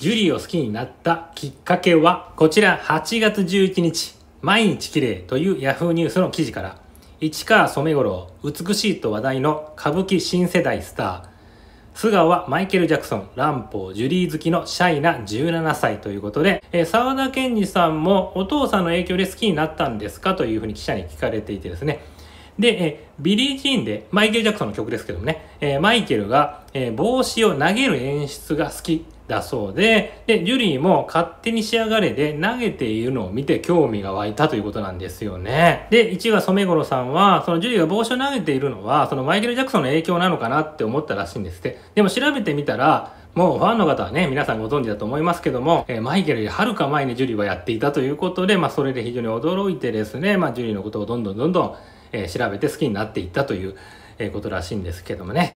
ジュリーを好きになったきっかけは、こちら。8月11日、毎日綺麗というヤフーニュースの記事から、市川染五郎、美しいと話題の歌舞伎新世代スター、素顔はマイケル・ジャクソン、乱歩、ジュリー好きのシャイな17歳ということで、えー、沢田健二さんもお父さんの影響で好きになったんですか？というふうに記者に聞かれていてですね、で、えビリー・ジーンで、マイケル・ジャクソンの曲ですけどもね、えマイケルが、え帽子を投げる演出が好きだそうで、で、ジュリーも勝手にしやがれで投げているのを見て興味が湧いたということなんですよね。で、1話染五郎さんは、そのジュリーが帽子を投げているのは、そのマイケル・ジャクソンの影響なのかなって思ったらしいんですって。でも調べてみたら、もうファンの方はね、皆さんご存知だと思いますけども、えー、マイケルよりはるか前にジュリーはやっていたということで、まあそれで非常に驚いてですね、まあジュリーのことをどんどんどんどんえー、調べて好きになっていったという、ことらしいんですけどもね。